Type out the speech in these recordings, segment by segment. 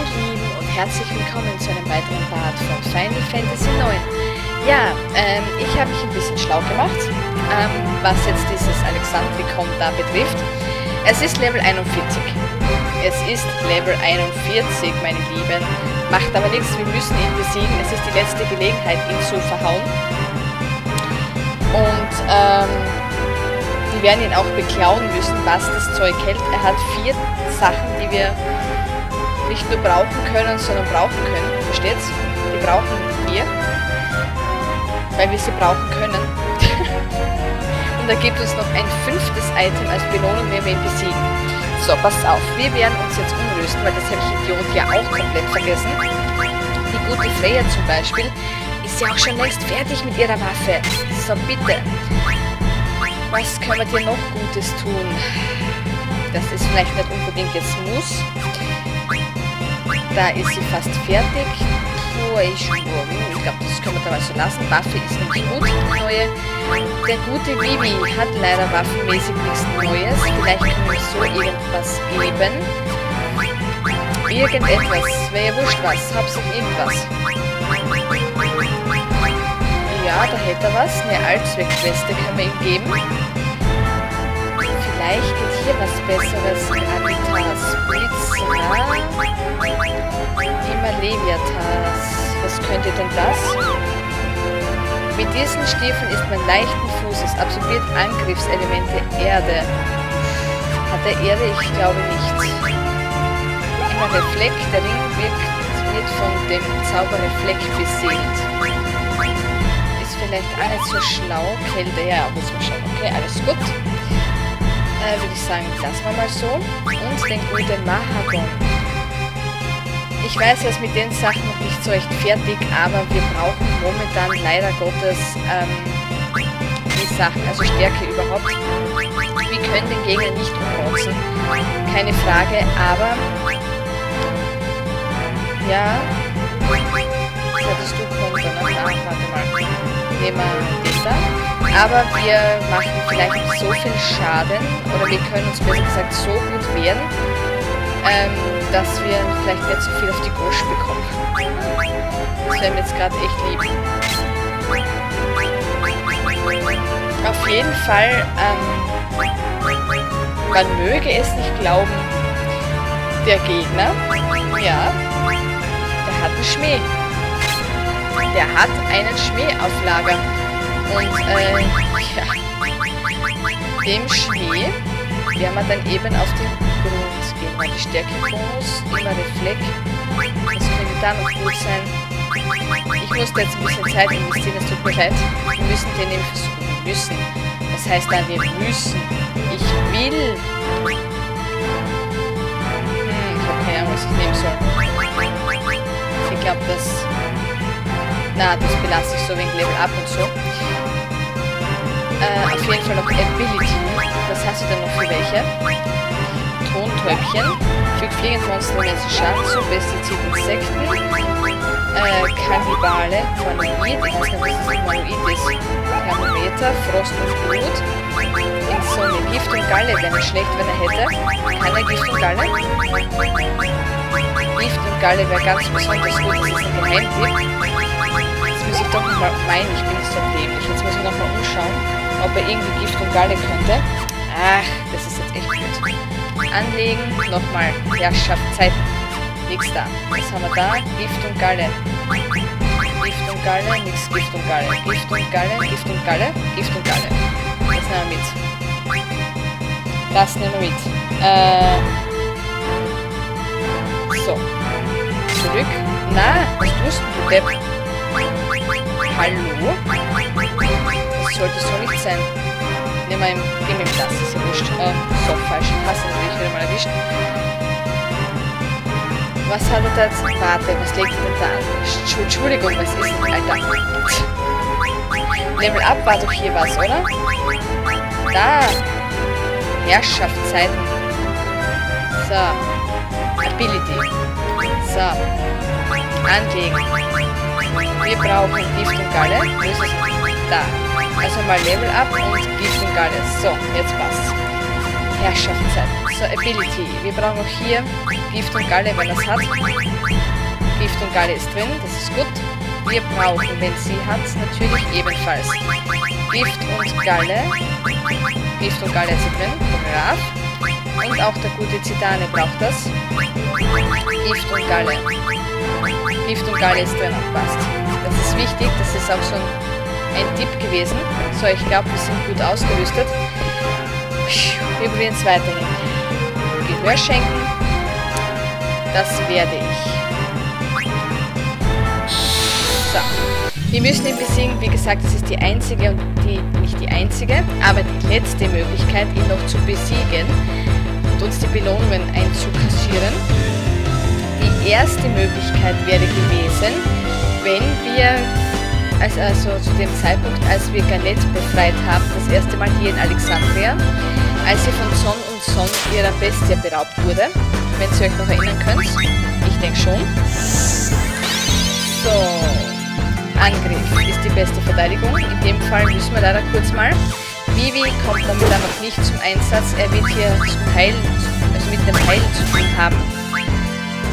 Lieben und herzlich willkommen zu einem weiteren Part von Final Fantasy 9. Ja, ähm, ich habe mich ein bisschen schlau gemacht, ähm, was jetzt dieses Alexandricon da betrifft. Es ist Level 41. Es ist Level 41, meine Lieben. Macht aber nichts, wir müssen ihn besiegen. Es ist die letzte Gelegenheit, ihn zu verhauen. Und, ähm, wir werden ihn auch beklauen müssen, was das Zeug hält. Er hat vier Sachen, die wir nicht nur brauchen können, sondern brauchen können. Versteht's? Die brauchen wir. Weil wir sie brauchen können. Und er gibt uns noch ein fünftes Item als Belohnung, wenn wir ihn besiegen. So, passt auf. Wir werden uns jetzt umrüsten, weil das habe ich Idiot ja auch komplett vergessen. Die gute Freya zum Beispiel ist ja auch schon längst fertig mit ihrer Waffe. So, bitte. Was können wir dir noch Gutes tun? Das ist vielleicht nicht unbedingt jetzt Muss. Da ist sie fast fertig. Ich glaube, das können wir dabei so lassen. Waffe ist nämlich gut. Neue. Der gute Vivi hat leider waffenmäßig nichts Neues. Vielleicht können wir so irgendwas geben. Irgendetwas. Wäre ja wurscht was. Hauptsächlich irgendwas. Ja, da hätte er was. Eine Allzweckweste können wir ihm geben. Vielleicht geht hier was Besseres. Gravitas. Leviatas. Was könnte denn das? Mit diesen Stiefeln ist man leichten Fußes, absorbiert Angriffselemente Erde. Hat er Erde? Ich glaube nicht. Immer Reflekt, der Ring wirkt, wird von dem Zauberreflekt beseelt. Ist vielleicht nicht so schlau. Kälte, ja, muss man schauen. Okay, alles gut. Äh, würde ich sagen, lassen wir mal so. Und den guten Mahagon. Ich weiß, er ist mit den Sachen noch nicht so recht fertig, aber wir brauchen momentan leider Gottes ähm, die Sachen, also Stärke überhaupt. Wir können den Gegner nicht umrotzen, keine Frage, aber ja, hattest du Konter? Ah, warte mal, nehmen wir den da. Aber wir machen vielleicht so viel Schaden, oder wir können uns besser gesagt so gut wehren, ähm, dass wir vielleicht nicht so viel auf die Gosch bekommen. Das wäre mir jetzt gerade echt lieb. Auf jeden Fall, ähm, man möge es nicht glauben, der Gegner, ja, der hat einen Schmäh. Der hat einen Schmäh auf Lager. Und, äh, ja, dem Schmäh werden wir dann eben auf den Grund mal die Stärke-Bonus, immer Reflekt. Das könnte da noch gut sein. Ich musste jetzt ein bisschen Zeit investieren, es tut mir leid. Wir müssen den nämlich versuchen. Wir müssen. Das heißt dann, wir müssen. Ich will. Hm, ich habe keine Ahnung, was ich nehmen soll. Ich glaube, das... Na, das belasse ich so wegen Level Up und so. Äh, auf jeden Fall noch Ability. Was hast du denn noch für welche? Tontäubchen, fügt Fliegenmonster immensen Schaden zu, Pestizid Insekten, äh, Kannibale, Humanoid, ich weiß nicht, was das Humanoid ist, Thermometer, Frost und Blut, Insonne, Gift und Galle, wäre nicht schlecht, wenn er hätte. Kann er Gift und Galle? Gift und Galle wäre ganz besonders gut, das ist ein Geheimtipp. Jetzt muss ich doch nochmal meinen, ich bin nicht so dämlich. Jetzt muss ich nochmal umschauen, ob er irgendwie Gift und Galle könnte. Ach, das ist jetzt echt blöd. Anlegen, nochmal. Herrschaft, Zeit. Nix da. Was haben wir da? Gift und Galle. Gift und Galle, nix Gift und Galle. Gift und Galle, Gift und Galle, Gift und Galle. Das nehmen wir mit. Das nehmen wir mit. Äh. So. Zurück. Na, was tust du, Depp? Hallo? Das sollte so nicht sein. Nehmen wir geben ihm das, ist ja wurscht. Ähm, so, falsche Tasse natürlich wieder mal erwischt. Was hat er da jetzt? Warte, was legt er denn da an? Entschuldigung, was ist denn, Alter? Level Up war doch hier was, oder? Da! Herrschaftszeiten. So. Ability. So. Anlegen. Wir brauchen Gift und Galle. Wo ist? Da. Also mal Level Up und Gift und Galle. So, jetzt passt. Herrschaftszeit. So, Ability. Wir brauchen auch hier Gift und Galle, wenn er es hat. Gift und Galle ist drin, das ist gut. Wir brauchen, wenn sie hat, natürlich ebenfalls Gift und Galle. Gift und Galle ist drin, brav. Und auch der gute Zidane braucht das. Gift und Galle. Gift und Galle ist drin, auch passt. Das ist wichtig, das ist auch so ein, ein Tipp gewesen. So, ich glaube, wir sind gut ausgerüstet. Wir probieren es weiterhin. Gehör schenken. Das werde ich. So. Wir müssen ihn besiegen. Wie gesagt, das ist die einzige und die, nicht die einzige, aber die letzte Möglichkeit, ihn noch zu besiegen und uns die Belohnungen einzukassieren. Die erste Möglichkeit wäre gewesen, wenn wir also, also zu dem Zeitpunkt, als wir Garnett befreit haben, das erste Mal hier in Alexandria, als sie von Son und Son ihrer Bestie beraubt wurde, wenn ihr euch noch erinnern könnt. Ich denke schon. So. Angriff ist die beste Verteidigung. In dem Fall müssen wir leider kurz mal. Vivi kommt momentan noch nicht zum Einsatz. Er wird hier zum Heilen, also mit dem Heilen zu tun haben.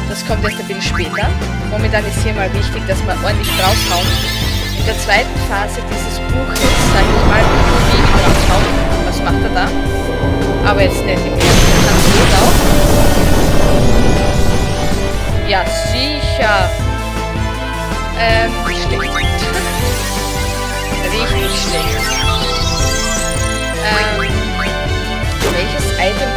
Das kommt erst ein bisschen später. Momentan ist hier mal wichtig, dass wir ordentlich draufhauen. In der zweiten Phase dieses Buches, sage ich mal, wie draufhauen. Was macht er da? Aber jetzt nicht im Ernst. Er kann es auch. Ja, sicher. Ähm, schlecht. Richtig schlecht. Ähm, welches Item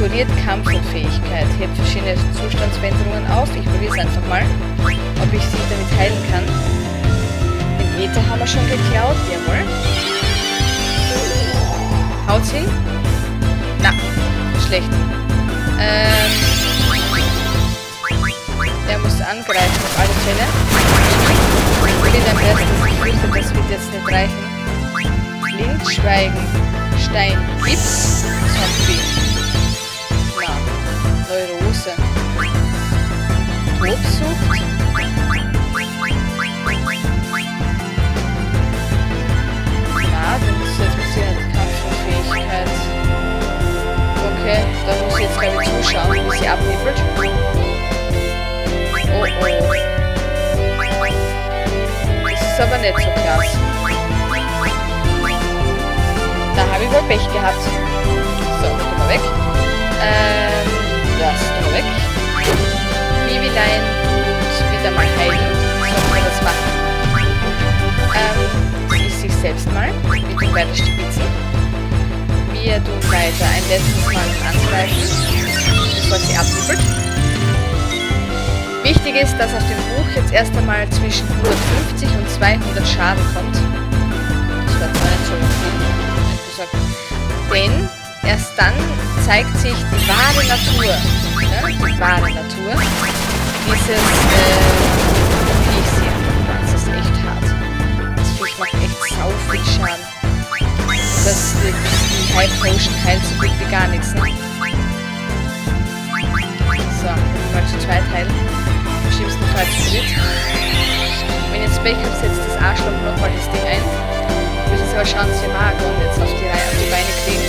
Kuriert Kampfunfähigkeit. Hebt verschiedene Zustandsveränderungen auf. Ich probiere es einfach mal, ob ich sie damit heilen kann. Den Ether haben wir schon geklaut, jawohl. Haut's hin? Na, schlecht. Ähm, er muss angreifen auf alle Fälle. Ich will am besten, ich fürchte, das wird jetzt nicht reichen. Blind, Schweigen, Stein, Gips, Zombie. Abnippelt. Oh oh. Das ist aber nicht so krass. Da habe ich wohl Pech gehabt. So, tun wir weg. Ähm, das tun wir weg. Babylein und wieder mal heilen. Sollen wir das machen? Ähm, ist sich selbst mal. Wir tun weiter stibitzen. Wir tun weiter ein letztes Mal angreifen, sie abnippelt. Wichtig ist, dass auf dem Buch jetzt erst einmal zwischen 150 und 200 Schaden kommt. Das war zwar nicht so viel, gesagt. Denn erst dann zeigt sich die wahre Natur, ja, die wahre Natur dieses äh, Viechs Das ist echt hart. Das Viech macht echt sau viel Schaden. Das, die, die High Potion heilt so gut wie gar nichts, ne? So, zweit heilen. Im schlimmsten Fall zu dritt. Wenn jetzt Pech habt, setzt das Arschloch nochmal das Ding ein. Wir müssen aber schauen, dass wir Magon jetzt auf die, Reihe, auf die Beine kriegen.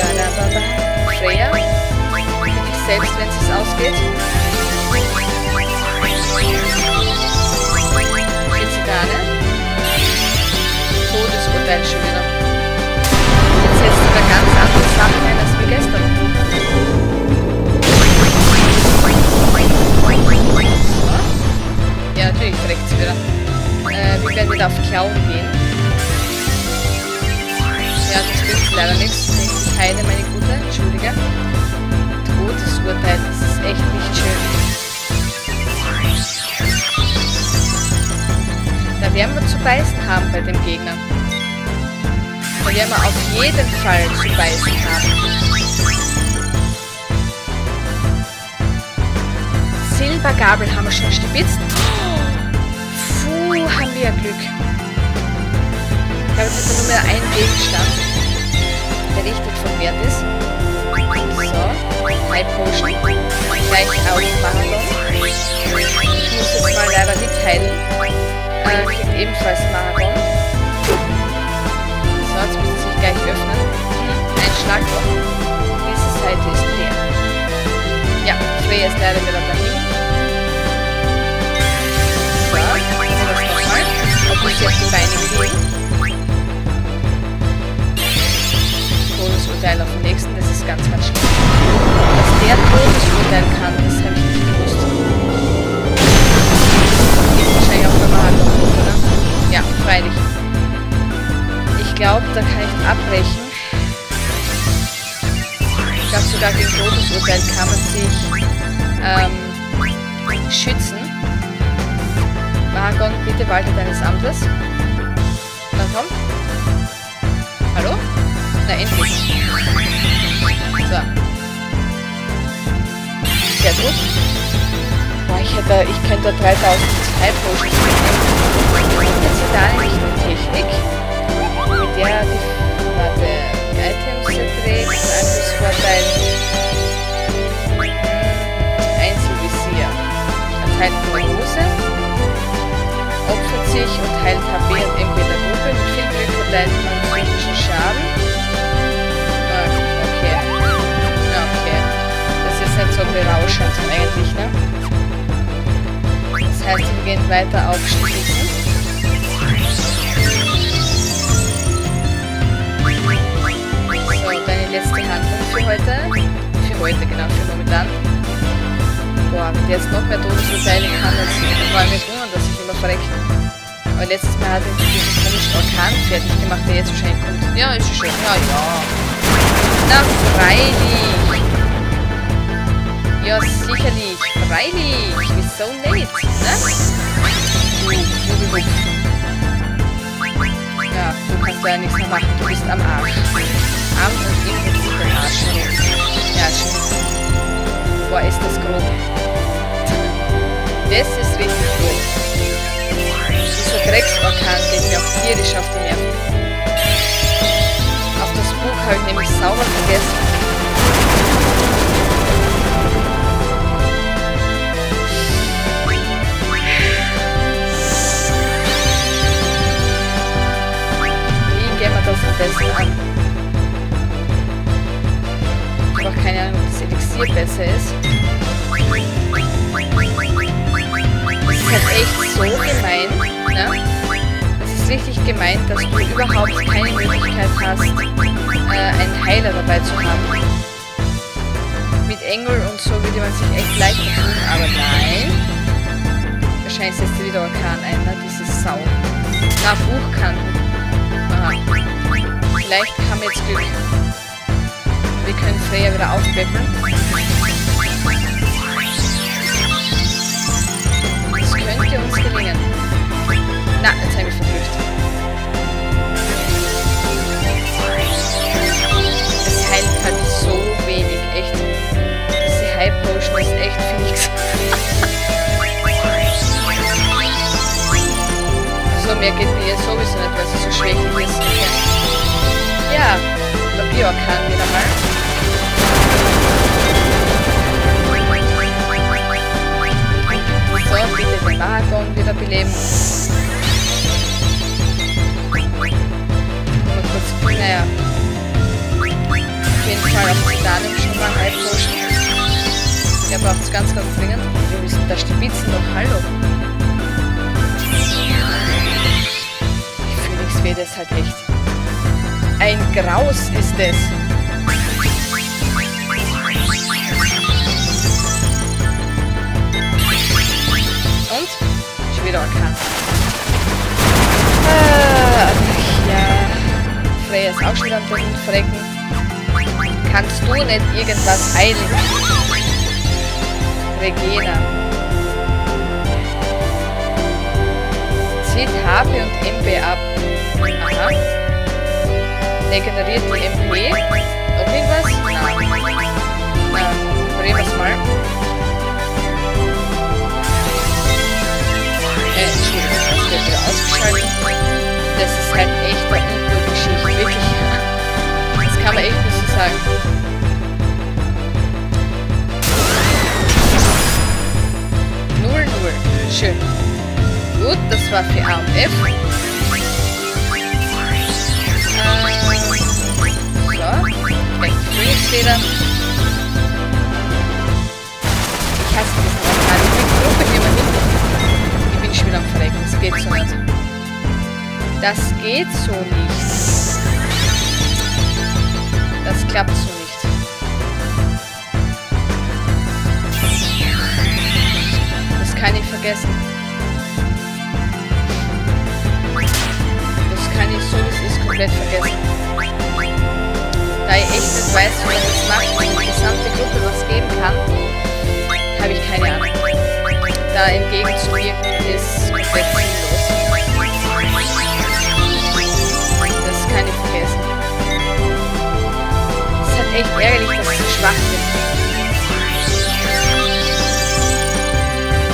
Da, da, da, da. Freya. Für dich selbst, wenn es ausgeht. Zidane. Todesurteil schon wieder. Jetzt setzt du da ganz andere Sachen ein als wie gestern. Ja, natürlich sie wieder. Äh, wir werden wieder auf Klauen gehen. Ja, das bringt leider nichts. Ich heile meine Gute, entschuldige. Todesurteil, das ist echt nicht schön. Da werden wir zu beißen haben bei dem Gegner. Da werden wir auf jeden Fall zu beißen haben. Silbergabel haben wir schon stibitzt. Puh, haben wir Glück. Ich glaube, jetzt hat nur mehr ein Gegenstand, der richtig von Wert ist. So, High Potion. Gleich auf Marathon. Ich muss jetzt mal leider mitteilen. äh, kriegt ebenfalls Maragon. So, jetzt müssen sich gleich öffnen. Ein Schlag noch. Diese Seite ist leer. Ja, Freya ist leider wieder dahin. Sie auf die Beine kriegen. Todesurteil auf den nächsten, das ist ganz, ganz schlimm. Dass der Todesurteil kann, das habe ich nicht gewusst. Geht wahrscheinlich auch beim Magen, oder? Ja, freilich. Ich glaube, da kann ich abbrechen. Ich glaube, sogar gegen Todesurteil kann man sich ähm, schützen. Magon, bitte walte deines Amtes. Na komm. Hallo? Na, endlich. So. Sehr gut. Boah, ich hätte, ich könnte 3000 High Potions nehmen. Jetzt hier da nicht eine Technik, mit der die, warte, Items erträgt, Angriffsvorteil, Einzelvisier, erteilt Hose, opfert sich und heilt HP und MP der Gruppe, mit viel Glück verteilt man psychischen Schaden. Ah, okay. Okay. Das ist nicht so berauschend eigentlich, ne? Das heißt, wir gehen weiter auf Schließen. So, deine letzte Handlung für heute. Für heute, genau, für momentan. Boah, wenn der jetzt noch mehr Todesurteile kann, dann nicht wundern, dass ich immer verreckt. Aber letztes Mal hat er diesen komischen Orkan fertig gemacht, der jetzt wahrscheinlich kommt. Ja, ist schon schön. Ja, ja. Na, freilich. Ja, sicherlich. Freilich. Wieso nicht, ne? Du, du, du. Ja, du kannst ja nichts mehr machen. Du bist am Arsch. Am und im Prinzip am Arsch. Ja, schön. Boah, ist das grob. Das ist richtig grob. Dieser Drecksorkan geht mir auch tierisch auf die Nerven. Auf das Buch habe ich nämlich sauber vergessen. Wie gehen wir das am besten an? Ich habe auch keine Ahnung, ob das Elixier besser ist. Halt echt so gemein, ne? Es ist richtig gemeint, dass du überhaupt keine Möglichkeit hast, äh, einen Heiler dabei zu haben. Mit Engel und so würde man sich echt leicht tun, aber nein. Wahrscheinlich setzt sie wieder Orkan ein, ne? Diese Sau. Na, Buchkanten. Aha. Vielleicht haben wir jetzt Glück. Wir können Freya wieder aufpäppeln. Könnte uns gelingen. Na, jetzt habe ich verblüfft. Es heilt halt so wenig, echt. Diese High Potion ist echt fix. so, mehr geht mir sowieso nicht, weil sie so schwächlich ist. Ja, Papierorkan wieder mal. Bitte den Marathon wieder beleben. Nur kurz, naja. Auf jeden Fall auf Titanium schon mal halb. Der braucht es ganz, ganz dringend. Wir müssen da stibitzen noch. Hallo. Die Phoenix wird es halt echt. Ein Graus ist es. Wieder Orkan. Ah, ja. Freya ist auch schon wieder am dritten Frecken. Kannst du nicht irgendwas heilen? Regina. Zieht HP und MP ab. Aha. Regeneriert die MP. Noch irgendwas? Nein. Na, probieren wir es mal. Das ist halt echt eine Unglücksgeschichte, wirklich. Das kann man echt nicht so sagen. Null, null. Schön. Gut, das zwar für A und F. Äh, so, rechts Frühlingsfeder. Ich hasse aber gerade. Ich bin Gruppe immer hin. Ich bin schon wieder am Verrecken. Das geht so nicht. Das geht so nicht. Das klappt so nicht. Das kann ich vergessen. Das kann ich so, es ist, komplett vergessen. Da ich echt nicht weiß, wie man das macht und die gesamte Gruppe was geben kann, habe ich keine Ahnung. Da entgegenzuwirken ist komplett sinnlos. Echt ärgerlich, dass so schwach bin.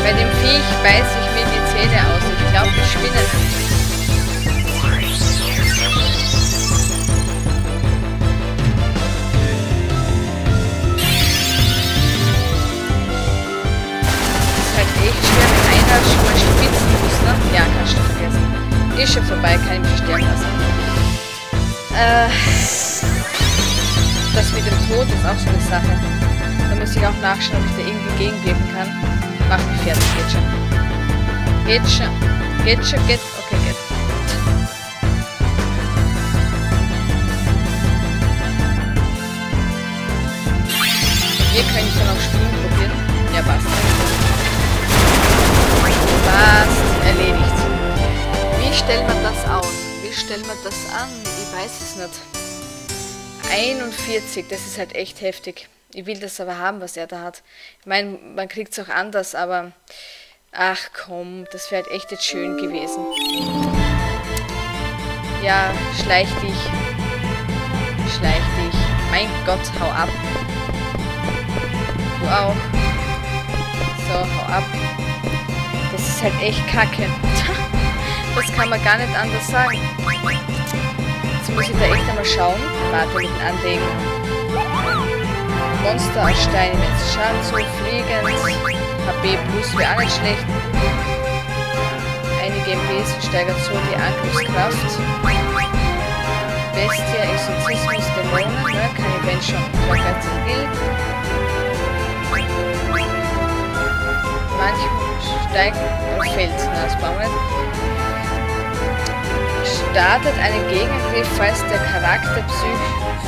Bei dem Viech beiß ich mir die Zähne aus. Ich glaube, die spinnen. Ist schon vorbei, kann ich mich sterben lassen. Äh, das mit dem Tod ist auch so eine Sache. Da muss ich auch nachschauen, ob ich da irgendwie gegenwirken kann. Mach mich fertig, geht schon. Geht schon. Geht schon, geht. Okay, geht. Hier kann ich dann auch Sprung probieren. Ja, passt. Passt. Erledigt. Wie stellt man das aus? Wie stellt man das an? Ich weiß es nicht. 41, das ist halt echt heftig. Ich will das aber haben, was er da hat. Ich meine, man kriegt es auch anders, aber... Ach komm, das wäre halt echt jetzt schön gewesen. Ja, schleich dich. Schleich dich. Mein Gott, hau ab. Du auch. So, hau ab. Das ist halt echt kacke. Das kann man gar nicht anders sagen. Muss ich da echt einmal schauen. Warte mit dem Anlegen. Monster aus Stein, jetzt Schaden zu, fliegend. HP plus wäre auch nicht schlecht. Einige MPs versteigert so die Angriffskraft. Bestia, Exorzismus, Dämonen, ne? Ich wenn schon. Krankheit Skill. Manchmal steigt oder fällt. Na, das brauchen wir nicht. Startet einen Gegenangriff, falls der Charakter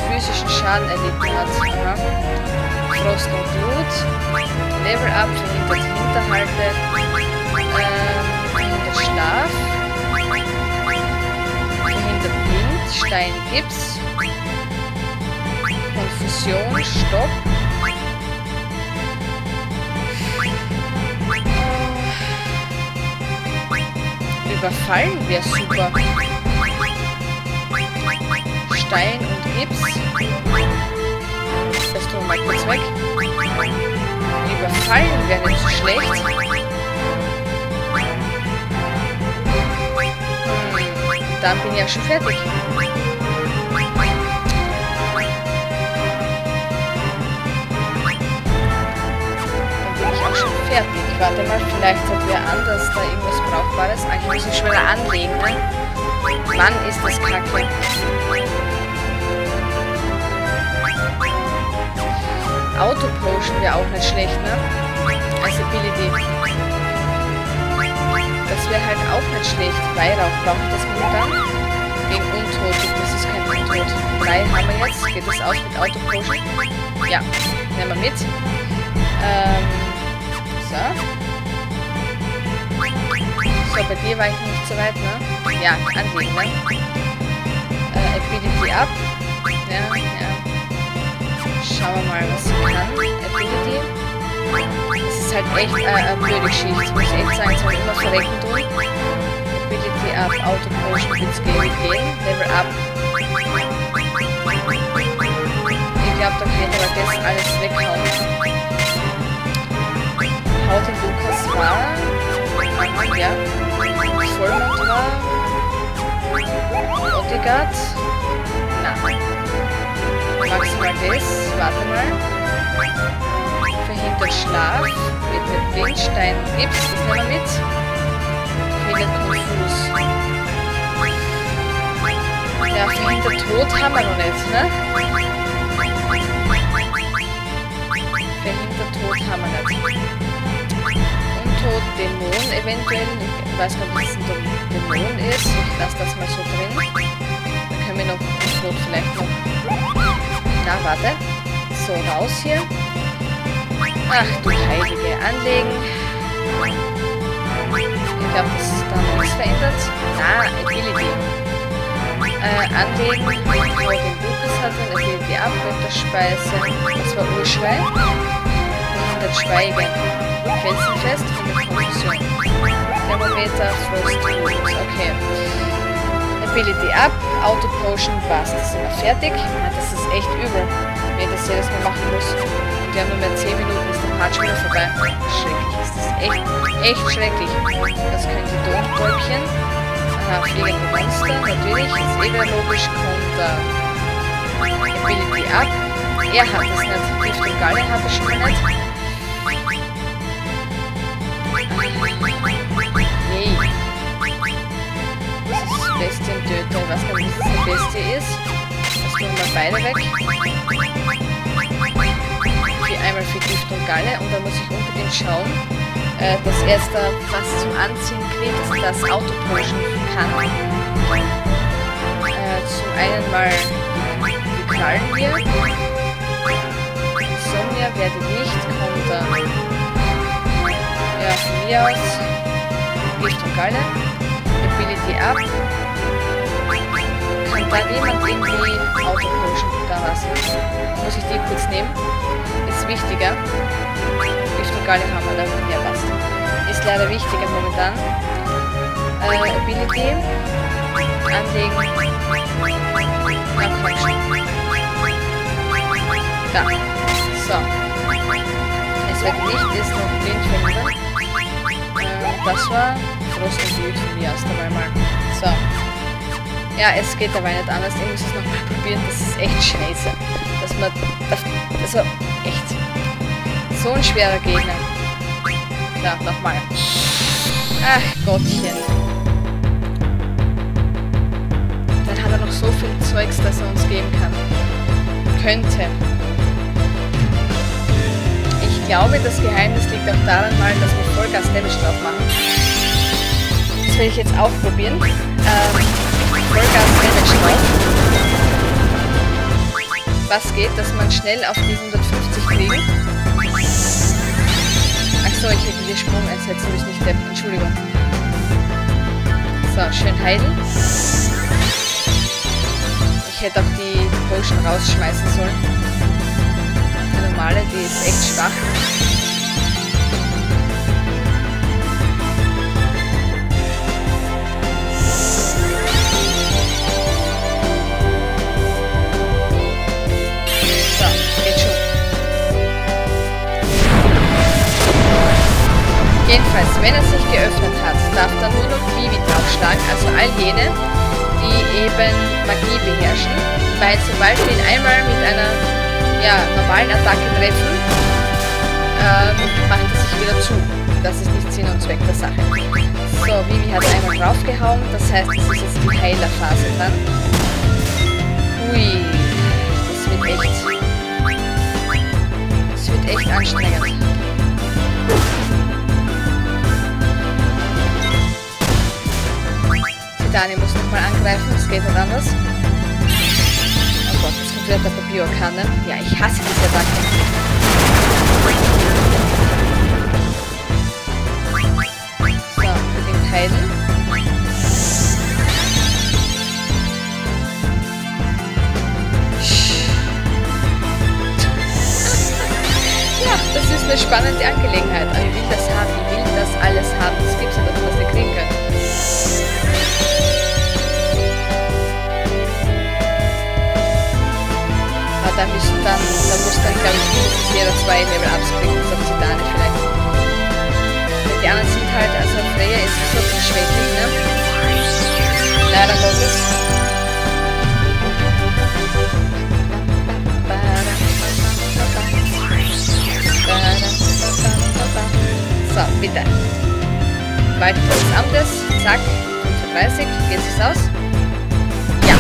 physischen Schaden erlitten hat. Aha. Frost und Blut. Level Up verhindert Hinterhalte. Ähm, verhindert Schlaf. Verhindert Wind. Stein Gips. Konfusion. Stopp. Überfallen wäre super. Stein und Gips. Das tun wir kurz weg. Überfallen wäre nicht so schlecht. Hm, dann bin ich ja schon fertig. Fertig. Warte mal, vielleicht hat wer anders da irgendwas Brauchbares. Ah, ich muss ihn schon wieder anlegen, ne? Mann, ist das kacke. Auto-Potion wäre auch nicht schlecht, ne? Als Ability. Das wäre halt auch nicht schlecht. Weihrauch brauche ich das momentan. Gegen Untote, das ist kein Untot. Drei haben wir jetzt. Geht das aus mit Auto-Potion? Ja, nehmen wir mit. Ähm, so. So, bei dir war ich nicht so weit, ne? Ja, anlegen, ne? Äh, Ability up. Ja, ja. Schauen wir mal, was sie kann. Ability. Das ist halt echt äh, blöde Geschichte. Muss ich echt sagen, es soll immer verrecken tun. Ability up, Auto Potion, Blitz gehen. Level up. Ich glaube, da könnte man das alles weghauen. Haut den Lukas war. Ja. Vollmond war. Maximal das. Warte mal. Verhindert Schlaf. Mit mit Blindstein Gips. Das nehmen wir mit. wenig konfus. Ja, verhindert Tod haben wir noch nicht, ne? Verhindert Tod haben wir nicht. Untot Dämon eventuell. Ich weiß gar nicht, was ein Dämon ist. Ich lasse das mal so drin. Dann können wir noch Tod vielleicht noch. Na, warte. So, raus hier. Ach du Heilige. Anlegen. Ich glaube, das ist da noch was verändert. Na, Ability. Äh, anlegen. Hau den Lukas hat den Ability ab. Götterspeise. Das war Urschwein. Und Schweigen. Felsenfest von der Konfusion. Thermometer, Tools. Okay. Ability ab. Auto Potion passt. Sind wir fertig. Das ist echt übel, wenn ich das jedes Mal machen muss. Und wir haben nur mehr 10 Minuten, ist der Part schon wieder vorbei. Schrecklich ist das. Echt, echt schrecklich. Das können die Domtäubchen. Aha, fliegende Monster. Natürlich. Ist eh wieder logisch. Kommt der Ability ab. Er hat das nicht. Gift und Galle hat er schon mal nicht. Bestientöter. Ich weiß gar nicht, was eine Bestie ist. Das tun wir beide weg. Hier einmal für Gift und Galle und dann muss ich unbedingt schauen, äh, dass er jetzt da was zum Anziehen kriegt, das Autopushen kann. Äh, zum einen mal die Krallen hier. Sonja werde nicht, da. Ja, von mir aus. Gift und Galle. Ability ab da jemand irgendwie Autopotion da lassen. Muss ich die kurz nehmen. Ist wichtiger. Gift und Galle haben wir da. Ja, passt. Ist leider wichtiger momentan. Äh, Ability. Anlegen. Schon. Da. So. Es wird nicht, ist noch blind verhindern. Äh, das war Frost und Blut von mir erst einmal mal. So. Ja, es geht aber nicht anders. Ich muss es nochmal probieren. Das ist echt scheiße. Dass man... Also, echt. So ein schwerer Gegner. Ja, nochmal. Ach, Gottchen. Dann hat er noch so viel Zeugs, das er uns geben kann. Könnte. Ich glaube, das Geheimnis liegt auch daran mal, dass wir Vollgas Damage drauf machen. Das will ich jetzt auch probieren. Ähm, Vollgas Damage drauf. Was geht, dass man schnell auf die 150 kriegen? Achso, ich hätte die Sprung einsetzen müssen, nicht deppen. Entschuldigung. So, schön heilen. Ich hätte auch die Potion rausschmeißen sollen. Die normale, die ist echt schwach. Jedenfalls, wenn er sich geöffnet hat, darf dann nur noch Vivi draufschlagen, also all jene, die eben Magie beherrschen, weil sobald wir ihn einmal mit einer ja, normalen Attacke treffen, ähm, macht er sich wieder zu. Das ist nicht Sinn und Zweck der Sache. So, Vivi hat einmal draufgehauen, das heißt, es ist jetzt die Heilerphase dran. Ui, das wird echt... Das wird echt anstrengend. Dani muss nochmal angreifen, das geht nicht anders. Oh Gott, jetzt kommt wieder der Papierkanne. Ja, ich hasse diese Attacke. So, unbedingt heilen. ja, das ist eine spannende Angelegenheit. Aber ich will das haben, ich will das alles haben. Das gibt's ja da müssen dann, da muss dann glaube ich jeder zwei Level Ups kriegen, bis auf Zidane vielleicht. Die anderen sind halt, also Freya ist so ein schwächlich, ne? Leider Gottes. So, bitte. Weiter des Amtes. Zack. 35. Geht sich's aus? Ja,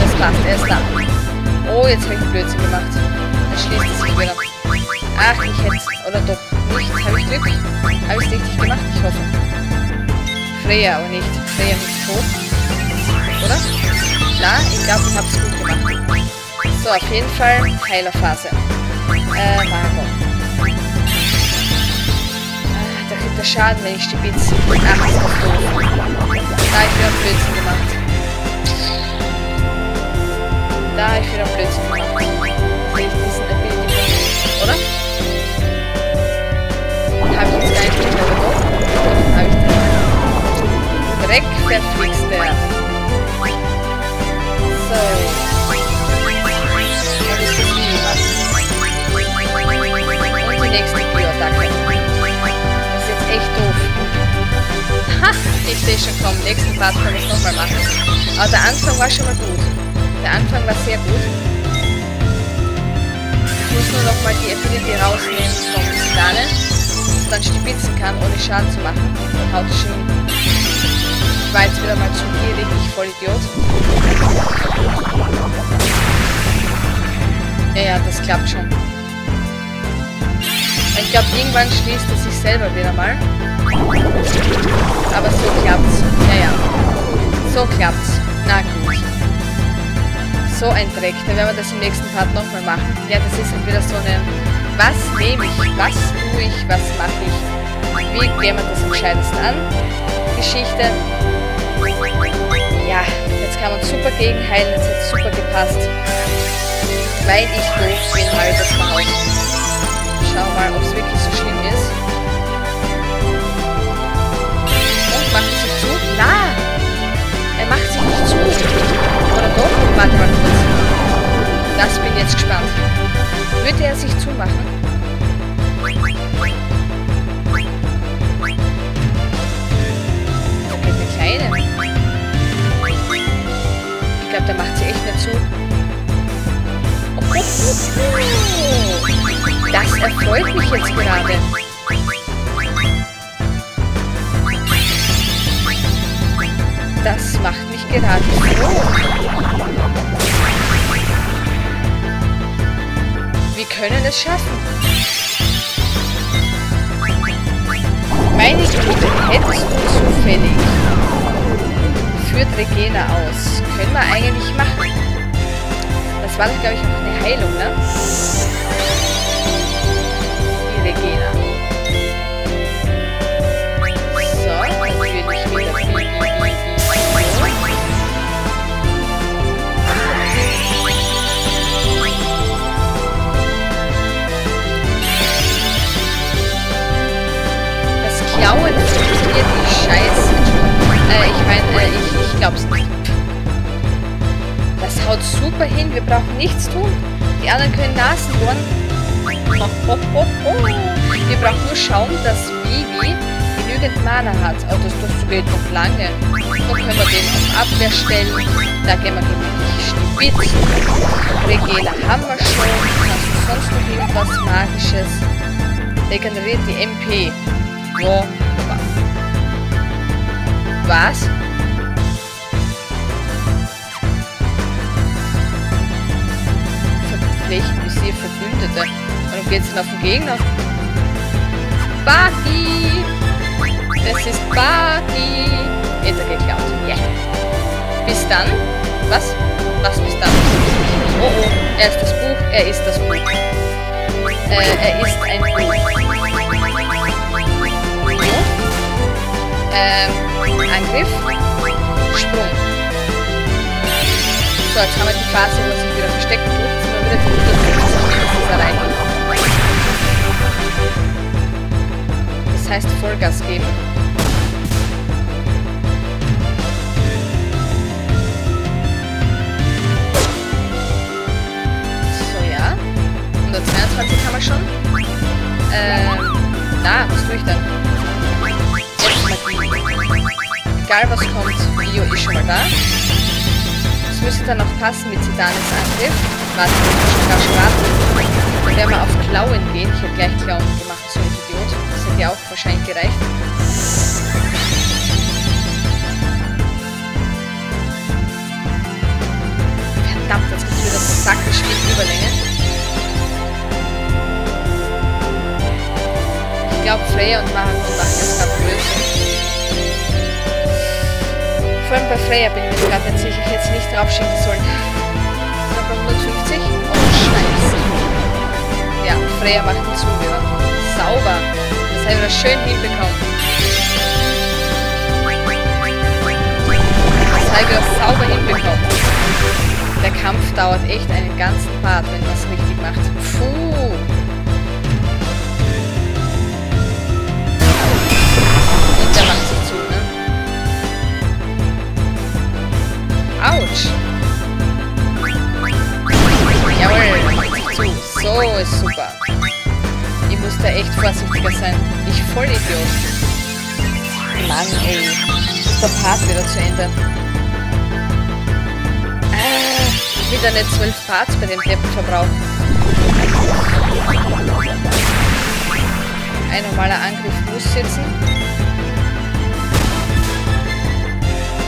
das passt. Er ist da. Oh, jetzt habe ich Blödsinn gemacht. Dann schließt es sich wieder. Ach, ich hätte... Oder doch nicht. Habe ich Glück? Habe ich es richtig gemacht? Ich hoffe. Freya aber nicht. Freya nicht tot. Oder? Na, ich glaube, ich habe es gut gemacht. So, auf jeden Fall Heilerphase. Äh, Margot. Ah, da kriegt der Schaden, wenn ich stibitze. Ach, ist das doof. Da ich wieder Blödsinn gemacht. Da habe ich wieder Blödsinn gemacht. Sehe ich diesen Ability oder? Habe ich jetzt gar nicht mehr? Doch, habe ich den. Dreck verflixt der. So. Und ist das Minimax. Und die nächste Bio-Attacke. Das ist jetzt echt doof. Ha! Ich sehe schon kommen. Nächsten Part kann ich nochmal machen. Aber der Anfang war schon mal gut. Der Anfang war sehr gut. Ich muss nur nochmal die Ability rausnehmen vom dass dann stibitzen kann, ohne Schaden zu machen. Dann haut schon. Ich war jetzt wieder mal zu gierig, ich voll Idiot. Ja, ja, das klappt schon. Ich glaube, irgendwann schließt es sich selber wieder mal. Aber so klappt's. Ja, ja. So klappt's. Na gut. So ein Dreck. Dann werden wir das im nächsten Part nochmal machen. Ja, das ist halt wieder so eine... Was nehme ich? Was tue ich? Was mache ich? Wie gehen wir das am gescheitesten an? Geschichte. Ja, jetzt kann man super gegenheilen. Jetzt hat super gepasst. Weil ich doof bin, habe ich das verhauen. Schau mal, ob es wirklich so schlimm ist. Und macht es sich zu? Na! Er macht sich nicht zu. Oder doch? Warte mal kurz. Das bin jetzt gespannt. Würde er sich zumachen? Da geht eine kleine. Ich glaube, der macht sie echt nicht zu. Oh, das erfreut mich jetzt gerade. Das macht mich gerade froh. Wir können es schaffen. Meine Güte, hättest du zufällig. Führt Regena aus. Können wir eigentlich machen. Das war doch, glaube ich, auch eine Heilung, ne? Klauen funktioniert nicht scheiße. Äh, ich meine, äh, ich, ich glaub's nicht. Das haut super hin, wir brauchen nichts tun. Die anderen können Nasen bohren. Wir brauchen nur schauen, dass Vivi genügend Mana hat. Oh, das, das geht noch lange. Dann können wir den auf Abwehr stellen. Da gehen wir gemütlich Stibitz. Regela haben wir schon. Hast du sonst noch irgendwas Magisches? Regeneriert die MP. Ja, was? Verpflichten bis ihr Verbündete. Warum geht's denn auf den Gegner? Baki! Das ist Baki! Jetzt er geklaut. Yeah. Bis dann. Was? Was bis dann? Oh oh, er ist das Buch. Er ist das Buch. Äh, er ist ein Buch. Ähm, Angriff. Sprung. So, jetzt haben wir die Phase, wo sich wieder verstecken tut. Jetzt sind wir wieder die 150 erreichen. Das heißt Vollgas geben. So, ja. 122 haben wir schon. Ähm, na, was tue ich denn? egal was kommt, Bio ist schon mal da. Das müsste dann noch passen mit Sedanes Angriff. Warte, ich muss schon gar starten. Und wenn wir auf Klauen gehen, ich habe gleich Klauen gemacht, so ein Idiot. Das hätte ja auch wahrscheinlich gereicht. Verdammt, das Gefühl, dass das Sack spielt Überlänge. Ich glaube, Freya und Mahakon machen das gerade blöd. Vor allem bei Freya bin ich mir gerade nicht sicher. Ich hätte es nicht draufschicken sollen. Aber 150? Oh, scheiße. Ja, Freya macht einen Zuhörer. Sauber. Das haben wir schön hinbekommen. Das habe ich sauber hinbekommen. Der Kampf dauert echt einen ganzen Part, wenn man es richtig macht. Puh. Autsch. Jawohl, zu. So ist super. Ich muss da echt vorsichtiger sein. Ich voll Idiot. Mann, ey. Der Part wieder zu Ende. Ah, wieder nicht zwölf Parts bei dem Deppen verbrauchen. Ein normaler Angriff muss sitzen.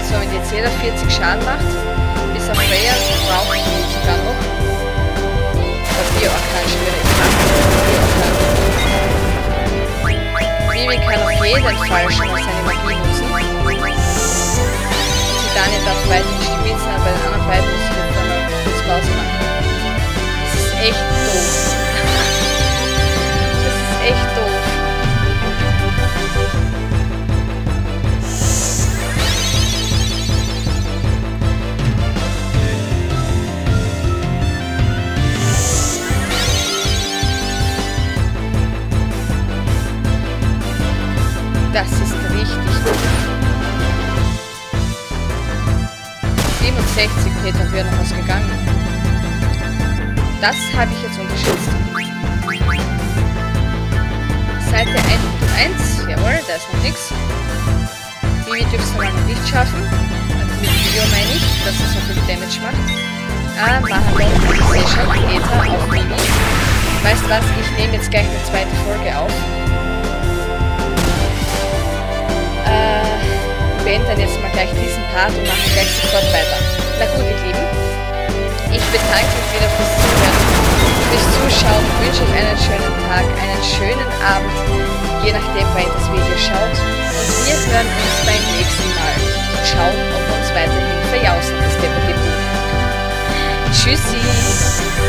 So, wenn jetzt jeder 40 Schaden macht, auf Freya, braucht man sogar noch. Was Bioarkan schwierig. Vivi kann auf jeden Fall schon mal seine Magie nutzen. Titania darf weiterhin stabil sein, bei den anderen beiden muss ich jetzt einmal kurz Pause machen. Das ist echt doof. Das ist echt doof. 67 Peter wäre noch was gegangen. Das habe ich jetzt unterschätzt. Seite 101, jawohl, da ist noch nichts. Bibi dürfte es noch nicht schaffen. Also mit Bio meine ich, dass es so viel Damage macht. Ah, machen wir schon, Ether auf Bibi. Weißt was, ich nehme jetzt gleich eine zweite Folge auf. Äh, beende dann jetzt mal gleich diesen Part und mache gleich sofort weiter. Na gut, ihr Lieben, ich bedanke mich wieder fürs Zuhören, fürs Zuschauen, wünsche euch einen schönen Tag, einen schönen Abend, je nachdem, wann ihr das Video schaut. Wir hören uns beim nächsten Mal schauen, ob wir uns weiterhin verjausen, das Deppetipu. Tschüssi!